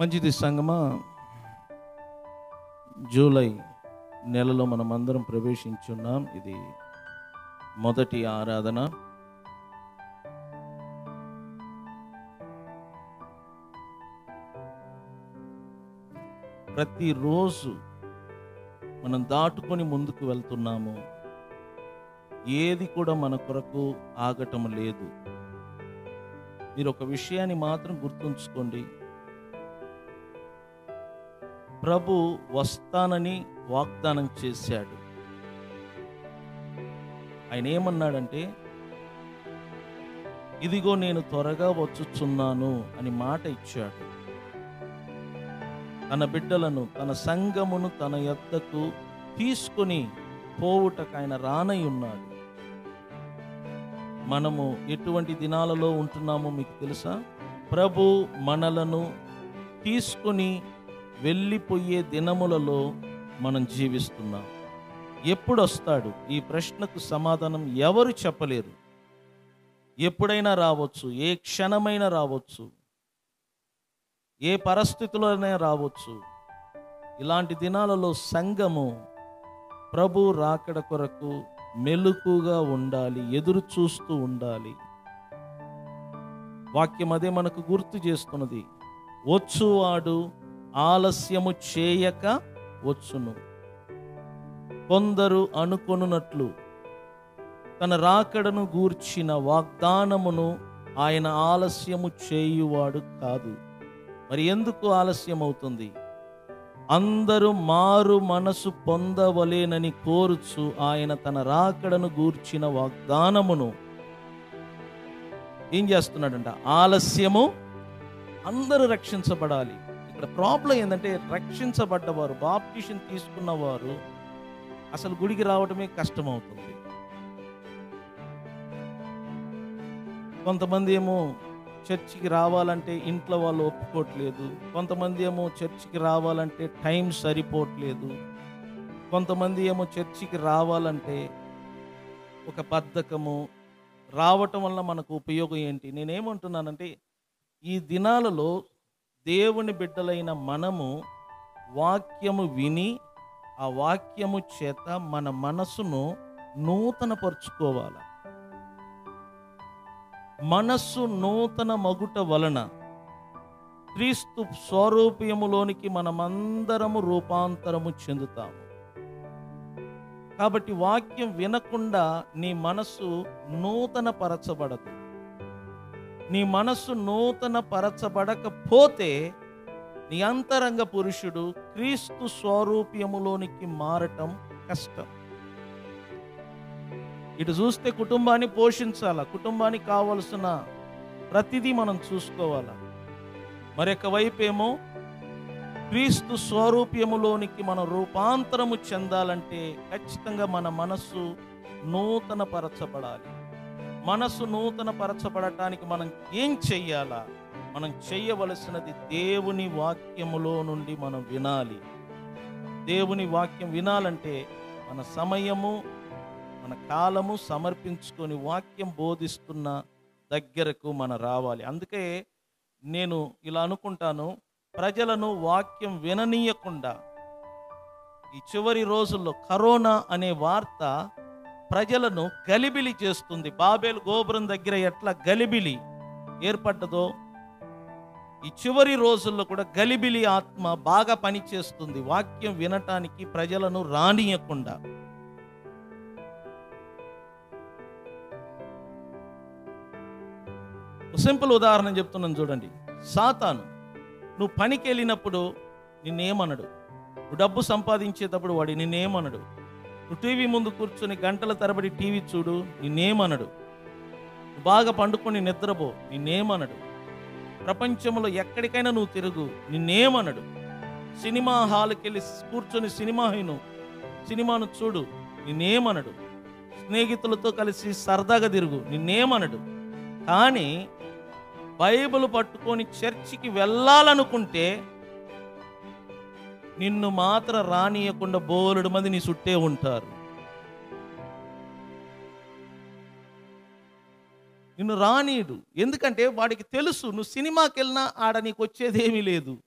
మంచిది సంగమా? జూలై నెలలో మనం అందరం ప్రవేశించున్నాం. ఇది మొదటి ఆరాధన. ప్రతిరోజు మనం దాటుకొని ముందుకు వెళ్తున్నాము. ఏది కూడా మన కొరకు ఆగటం లేదు. మీరు ఒక విషయాన్ని మాత్రం గుర్తుంచుకోండి. ప్రభు వస్తానని వాగ్దానం చేశాడు. ఆయన ఏమన్నాడంటే ఇదిగో నేను త్వరగా వచ్చుచున్నాను అని మాట ఇచ్చాడు. తన బిడ్డలను తన సంఘమును తన యొద్దకు తీసుకొని పోవుటకు ఆయన రానై ఉన్నాడు. మనము ఎటువంటి దినాలలో ఉంటున్నామో మీకు తెలుసా? ప్రభు మనలను తీసుకొని వెళ్ళిపోయే దినములలో మనం జీవిస్తున్నాం. ఎప్పుడు వస్తాడు ఈ ప్రశ్నకు సమాధానం ఎవరు చెప్పలేరు. ఎప్పుడైనా రావచ్చు ఏ క్షణమైనా రావచ్చు ఏ పరిస్థితుల్లోనే రావచ్చు. ఇలాంటి దినాలలో సంఘము ప్రభు రాకడ కొరకు మెలుకుగా ఉండాలి ఎదురు చూస్తూ ఉండాలి. వాక్యం అదే మనకు గుర్తు చేస్తున్నది. వచ్చువాడు ఆలస్యము చేయక వచ్చును. కొందరు అనుకొనున్నట్లు తన రాకడను గూర్చిన వాగ్దానమును ఆయన ఆలస్యము చేయువాడు కాదు. మరి ఎందుకు ఆలస్యం అవుతుంది అందరూ మారు మనసు పొందవలేనని కోరుచు ఆయన తన రాకడను గూర్చిన వాగ్దానమును ఏం చేస్తున్నాడంట? ఆలస్యము అందరూ రక్షించబడాలి. ఇక్కడ ప్రాబ్లం ఏంటంటే రక్షించబడ్డవారు బాప్టిషన్ తీసుకున్నవారు అసలు గుడికి రావడమే కష్టమవుతుంది. కొంతమంది ఏమో చర్చికి రావాలంటే ఇంట్లో వాళ్ళు ఒప్పుకోవట్లేదు. కొంతమంది ఏమో చర్చికి రావాలంటే టైం సరిపోవట్లేదు. కొంతమంది ఏమో చర్చికి రావాలంటే ఒక బద్ధకము. రావటం వల్ల మనకు ఉపయోగం ఏంటి? నేనేమంటున్నానంటే ఈ దినాలలో దేవుని బిడ్డలైన మనము వాక్యము విని ఆ వాక్యము చేత మన మనసును నూతనపరుచుకోవాలి. మనస్సు నూతన మగుట వలన క్రీస్తు స్వరూప్యములోనికి మనమందరము రూపాంతరము చెందుతాము. కాబట్టి వాక్యం వినకుండా నీ మనస్సు నూతన పరచబడదు నీ మనస్సు నూతన పరచబడకపోతే నీ అంతరంగ పురుషుడు క్రీస్తు స్వరూప్యములోనికి మారటం కష్టం. ఇటు చూస్తే కుటుంబాన్ని పోషించాల? కుటుంబానికి కావలసిన ప్రతిదీ మనం చూసుకోవాలా? మరొక వైపేమో క్రీస్తు స్వరూప్యములోనికి మనం రూపాంతరము చెందాలంటే ఖచ్చితంగా మన మనస్సు నూతన పరచబడాలి మనసు నూతన పరచబడటానికి మనం ఏం చెయ్యాలా? మనం చేయవలసినది దేవుని వాక్యములో నుండి మనం వినాలి. దేవుని వాక్యం వినాలంటే మన సమయము మన కాలము సమర్పించుకొని వాక్యం బోధిస్తున్న దగ్గరకు మనం రావాలి. అందుకే నేను ఇలా అనుకుంటాను ప్రజలను వాక్యం విననీయకుండా ఈ చివరి రోజుల్లో కరోనా అనే వార్త ప్రజలను గలిబిలి చేస్తుంది. బాబేలు గోపురం దగ్గర ఎట్లా గలిబిలి ఏర్పడ్డదో ఈ చివరి రోజుల్లో కూడా గలిబిలి ఆత్మ బాగా పనిచేస్తుంది వాక్యం వినటానికి ప్రజలను రానియకుండా. సింపుల్ ఉదాహరణ చెప్తున్నాను చూడండి. సాతాను నువ్వు పనికి వెళ్ళినప్పుడు నిన్నేమనడు. నువ్వు డబ్బు సంపాదించేటప్పుడు వాడు నిన్నేమనడు. నువ్వు టీవీ ముందు కూర్చొని గంటల తరబడి టీవీ చూడు నిన్నేమనడు. బాగా పండుకొని నిద్రపో నిన్నేమనడు. ప్రపంచంలో ఎక్కడికైనా నువ్వు తిరుగు నిన్నేమనడు. సినిమా హాల్కి వెళ్ళి కూర్చొని సినిమా విను సినిమాను చూడు నిన్నేమనడు. స్నేహితులతో కలిసి సరదాగా తిరుగు నిన్నేమనడు. కానీ బైబిల్ పట్టుకొని చర్చికి వెళ్ళాలనుకుంటే నిన్ను మాత్రం రానియకుండా బోలెడు మంది నీ చుట్టే ఉంటారు. నిన్ను రానీడు ఎందుకంటే వాడికి తెలుసు నువ్వు సినిమాకి వెళ్ళినా ఆడ నీకు వచ్చేది ఏమీ లేదు.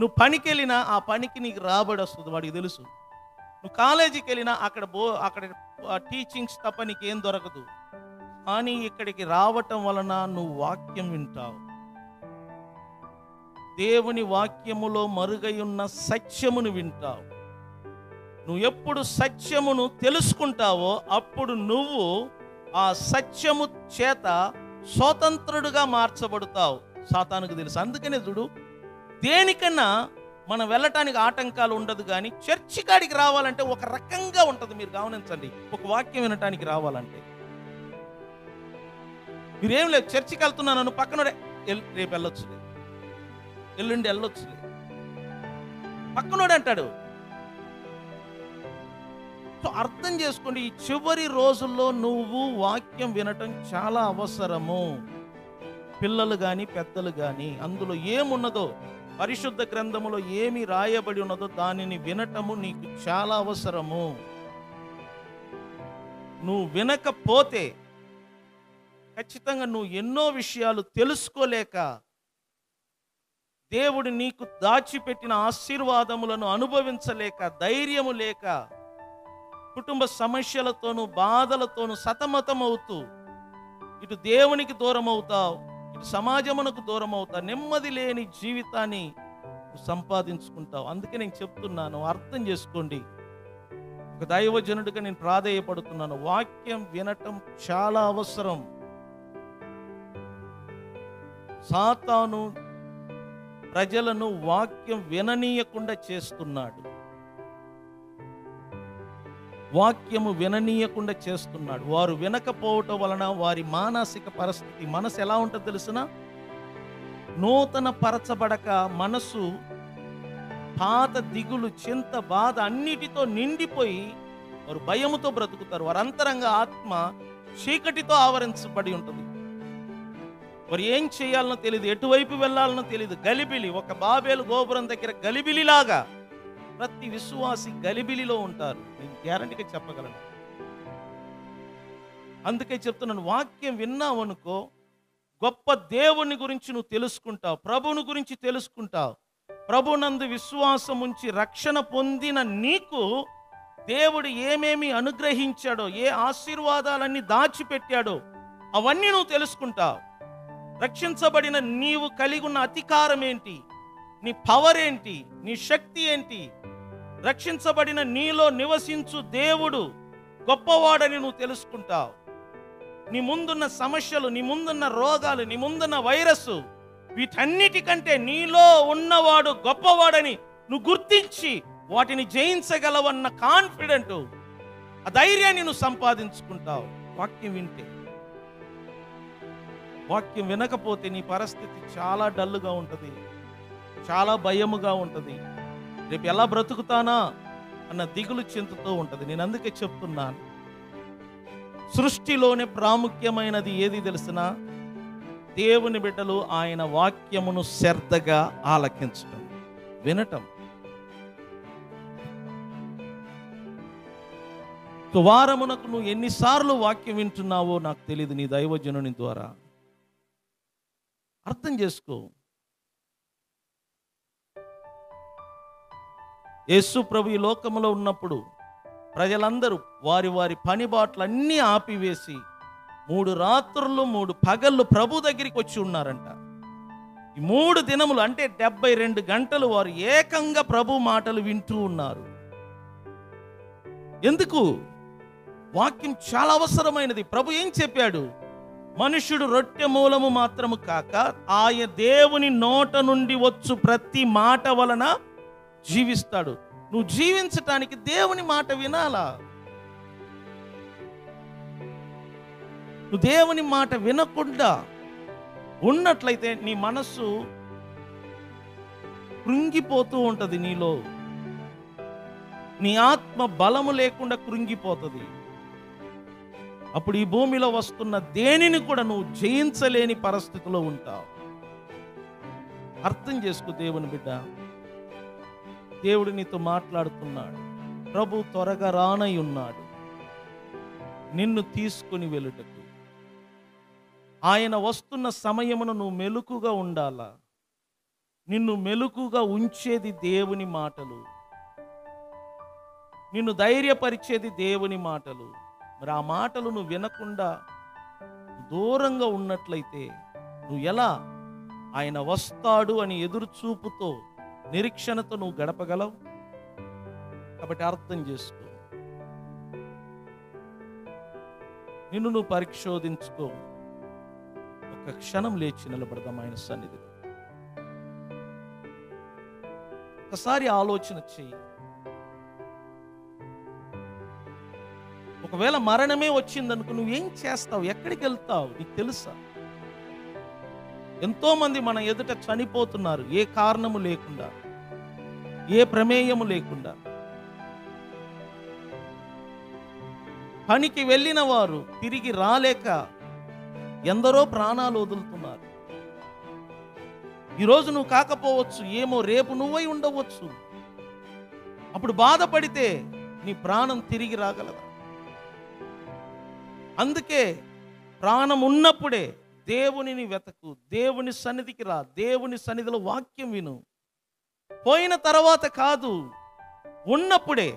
నువ్వు పనికి వెళ్ళినా ఆ పనికి నీకు రాబడి వస్తుంది వాడికి తెలుసు. నువ్వు కాలేజీకి వెళ్ళినా అక్కడ బో అక్కడ టీచింగ్స్ తప్ప నీకేం దొరకదు. కానీ ఇక్కడికి రావటం వలన నువ్వు వాక్యం వింటావు. దేవుని వాక్యములో మరుగై ఉన్న సత్యమును వింటావు. నువ్వు ఎప్పుడు సత్యమును తెలుసుకుంటావో అప్పుడు నువ్వు ఆ సత్యము చేత స్వతంత్రుడుగా మార్చబడతావు. సాతానుకు తెలుసు. అందుకనే చూడు దేనికన్నా మనం వెళ్ళటానికి ఆటంకాలు ఉండదు కానీ చర్చి కాడికి రావాలంటే ఒక రకంగా ఉంటుంది. మీరు గమనించండి ఒక వాక్యం వినటానికి రావాలంటే. మీరేం లేదు చర్చికి వెళ్తున్నాను పక్కన రేపు వెళ్ళొచ్చులే ఎల్లుండి వెళ్ళొచ్చులే పక్కనోడు అంటాడు సో అర్థం చేసుకోండి ఈ చివరి రోజుల్లో నువ్వు వాక్యం వినటం చాలా అవసరము. పిల్లలు కానీ పెద్దలు కానీ అందులో ఏమున్నదో పరిశుద్ధ గ్రంథములో ఏమి రాయబడి ఉన్నదో దానిని వినటము నీకు చాలా అవసరము. నువ్వు వినకపోతే ఖచ్చితంగా నువ్వు ఎన్నో విషయాలు తెలుసుకోలేక దేవుడు నీకు దాచిపెట్టిన ఆశీర్వాదములను అనుభవించలేక ధైర్యము లేక కుటుంబ సమస్యలతోనూ బాధలతోనూ సతమతమవుతూ ఇటు దేవునికి దూరం అవుతావు ఇటు సమాజమునకు దూరం అవుతావు నెమ్మది లేని జీవితాన్ని సంపాదించుకుంటావు. అందుకే నేను చెప్తున్నాను అర్థం చేసుకోండి. ఒక దైవజనుడిగా నేను ప్రాధేయపడుతున్నాను వాక్యం వినటం చాలా అవసరం. సాతాను ప్రజలను వాక్యం విననీయకుండా చేస్తున్నాడు. వాక్యము విననీయకుండా చేస్తున్నాడు. వారు వినకపోవటం వలన వారి మానసిక పరిస్థితి మనసు ఎలా ఉంటుందో తెలిసిన? నూతన పరచబడక మనసు పాత దిగులు చింత బాధ అన్నిటితో నిండిపోయి వారు భయముతో బ్రతుకుతారు. వారు అంతరంగ ఆత్మ చీకటితో ఆవరించబడి ఉంటుంది. వారు ఏం చేయాలనో తెలియదు ఎటువైపు వెళ్ళాలనో తెలియదు గలిబిలి ఒక బాబేలు గోపురం దగ్గర గలిబిలిలాగా ప్రతి విశ్వాసి గలిబిలిలో ఉంటారు. నేను గ్యారంటీగా చెప్పగలను. అందుకే చెప్తున్నాను వాక్యం విన్నావు అనుకో గొప్ప దేవుని గురించి నువ్వు తెలుసుకుంటావు ప్రభుని గురించి తెలుసుకుంటావు. ప్రభునందు విశ్వాసం ఉంచి రక్షణ పొందిన నీకు దేవుడు ఏమేమి అనుగ్రహించాడో ఏ ఆశీర్వాదాలన్నీ దాచిపెట్టాడో అవన్నీ నువ్వు తెలుసుకుంటావు. రక్షించబడిన నీవు కలిగి ఉన్న అధికారం ఏంటి నీ పవర్ ఏంటి నీ శక్తి ఏంటి? రక్షించబడిన నీలో నివసించు దేవుడు గొప్పవాడని నువ్వు తెలుసుకుంటావు. నీ ముందున్న సమస్యలు నీ ముందున్న రోగాలు నీ ముందున్న వైరస్ వీటన్నిటికంటే నీలో ఉన్నవాడు గొప్పవాడని నువ్వు గుర్తించి వాటిని జయించగలవన్న కాన్ఫిడెంట్ ఆ ధైర్యాన్ని నువ్వు సంపాదించుకుంటావు. వాక్యం వింటే వాక్యం వినకపోతే నీ పరిస్థితి చాలా డల్లుగా ఉంటుంది చాలా భయముగా ఉంటుంది. రేపు ఎలా బ్రతుకుతానా అన్న దిగులు చింతతో ఉంటుంది. నేను అందుకే చెప్తున్నాను. సృష్టిలోనే ప్రాముఖ్యమైనది ఏది తెలిసినా దేవుని బిడ్డలు ఆయన వాక్యమును శ్రద్ధగా ఆలకించటం వినటం. వారమునకు నువ్వు ఎన్నిసార్లు వాక్యం వింటున్నావో నాకు తెలియదు నీ దైవజనుని ద్వారా. అర్థం చేసుకో. యేసు ప్రభు ఈ లోకములో ఉన్నప్పుడు ప్రజలందరూ వారి వారి పనిబాట్లన్నీ ఆపివేసి మూడు రాత్రులు మూడు పగళ్ళు ప్రభు దగ్గరికి వచ్చి ఉన్నారంట. ఈ మూడు దినములు అంటే డెబ్బై రెండు గంటలు వారు ఏకంగా ప్రభు మాటలు వింటూ ఉన్నారు. ఎందుకు? వాక్యం చాలా అవసరమైనది. ప్రభు ఏం చెప్పాడు? మనుషుడు రొట్టె మూలము మాత్రము కాక ఆయ దేవుని నోట నుండి వచ్చు ప్రతి మాట వలన జీవిస్తాడు. నువ్వు జీవించటానికి దేవుని మాట వినాలా? నువ్వు దేవుని మాట వినకుండా ఉన్నట్లయితే నీ మనస్సు కృంగిపోతూ ఉంటుంది నీలో. నీ ఆత్మ బలము లేకుండా కృంగిపోతుంది. అప్పుడు ఈ భూమిలో వస్తున్న దేనిని కూడా నువ్వు జయించలేని పరిస్థితిలో ఉంటావు. అర్థం చేసుకో దేవుని బిడ్డ. దేవుడు నీతో మాట్లాడుతున్నాడు. ప్రభు త్వరగా రానై ఉన్నాడు. నిన్ను తీసుకుని వెళ్ళుటకు. ఆయన వస్తున్న సమయమును నువ్వు మెలుకుగా ఉండాలా? నిన్ను మెలుకుగా ఉంచేది దేవుని మాటలు. నిన్ను ధైర్యపరిచేది దేవుని మాటలు. మరి ఆ మాటలు నువ్వు వినకుండా దూరంగా ఉన్నట్లయితే నువ్వు ఎలా ఆయన వస్తాడు అని ఎదురుచూపుతో నిరీక్షణతో నువ్వు గడపగలవు? కాబట్టి అర్థం చేసుకో. నిన్ను నువ్వు పరిశోధించుకో. ఒక క్షణం లేచి నిలబడదాం ఆయన సన్నిధిలో. ఒకసారి ఆలోచన చెయ్యి. ఒకవేళ మరణమే వచ్చిందనుకో నువ్వేం చేస్తావు? ఎక్కడికి వెళ్తావు? నీకు తెలుసా? ఎంతోమంది మన ఎదుట చనిపోతున్నారు. ఏ కారణము లేకుండా ఏ ప్రమేయము లేకుండా. పనికి వెళ్ళిన వారు తిరిగి రాలేక ఎందరో ప్రాణాలు వదులుతున్నారు. ఈరోజు నువ్వు కాకపోవచ్చు ఏమో రేపు నువ్వై ఉండవచ్చు. అప్పుడు బాధపడితే నీ ప్రాణం తిరిగి రాగలదా అందుకే ప్రాణం ఉన్నప్పుడే దేవునిని వెతకు దేవుని సన్నిధికి రా దేవుని సన్నిధిలో వాక్యం విను. పోయిన తర్వాత కాదు ఉన్నప్పుడే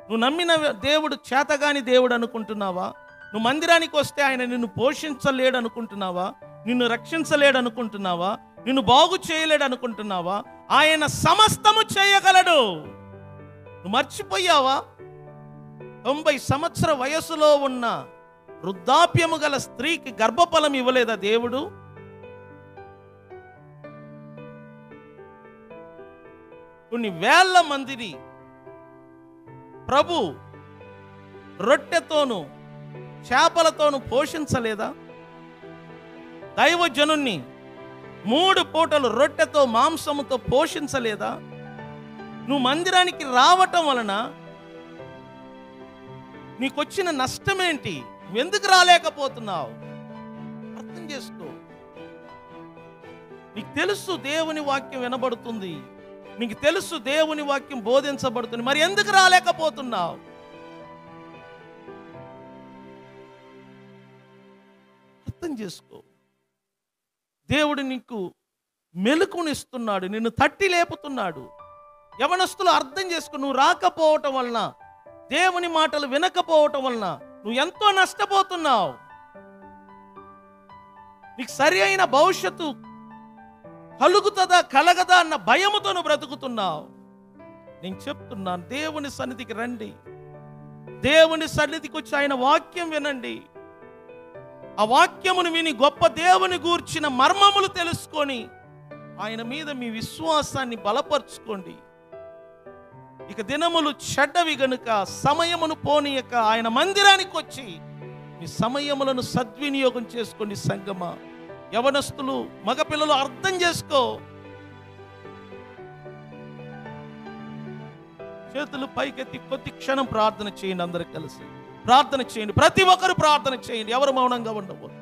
నువ్వు నమ్మిన దేవుడు చేతగాని దేవుడు అనుకుంటున్నావా? నువ్వు మందిరానికి వస్తే ఆయన నిన్ను పోషించలేడు అనుకుంటున్నావా నిన్ను రక్షించలేడు అనుకుంటున్నావా నిన్ను బాగు చేయలేడు అనుకుంటున్నావా ఆయన సమస్తము చేయగలడు. నువ్వు మర్చిపోయావా? తొంభై సంవత్సర వయసులో ఉన్న వృద్ధాప్యము గల స్త్రీకి గర్భఫలం ఇవ్వలేదా దేవుడు? కొన్ని వేల మందిని ప్రభు రొట్టెతోను చేపలతోను పోషించలేదా? దైవజనుణ్ణి మూడు పూటలు రొట్టెతో మాంసముతో పోషించలేదా? నువ్వు మందిరానికి రావటం వలన నీకు వచ్చిన నష్టమేంటి? ఎందుకు రాలేకపోతున్నావు? అర్థం చేసుకో. నీకు తెలుసు దేవుని వాక్యం వినబడుతుంది. నీకు తెలుసు దేవుని వాక్యం బోధించబడుతుంది. మరి ఎందుకు రాలేకపోతున్నావు? అర్థం చేసుకో. దేవుడు నీకు మెలకునిస్తున్నాడు. నిన్ను తట్టి లేపుతున్నాడు. యవనస్తులు అర్థం చేసుకో. నువ్వు రాకపోవటం వలన దేవుని మాటలు వినకపోవటం వలన నువ్వు ఎంతో నష్టపోతున్నావు. నీకు సరి అయిన భవిష్యత్తు కలుగుతుందా కలగదా అన్న భయముతో నువ్వు బ్రతుకుతున్నావు. నేను చెప్తున్నాను దేవుని సన్నిధికి రండి. దేవుని సన్నిధికి వచ్చి ఆయన వాక్యం వినండి. ఆ వాక్యమును విని గొప్ప దేవుని గూర్చిన మర్మములు తెలుసుకొని ఆయన మీద మీ విశ్వాసాన్ని బలపరుచుకోండి. ఇక దినములు చెడ్డవి గనుక సమయమును పోనీయక ఆయన మందిరానికి వచ్చి మీ సమయములను సద్వినియోగం చేసుకోండి సంగమా. యవనస్తులు మగపిల్లలు అర్థం చేసుకో. చేతులు పైకెత్తి కొద్ది క్షణం ప్రార్థన చేయండి అందరు కలిసి. ప్రార్థన చేయండి. ప్రతి ఒక్కరు ప్రార్థన చేయండి. ఎవరు మౌనంగా ఉండవద్దు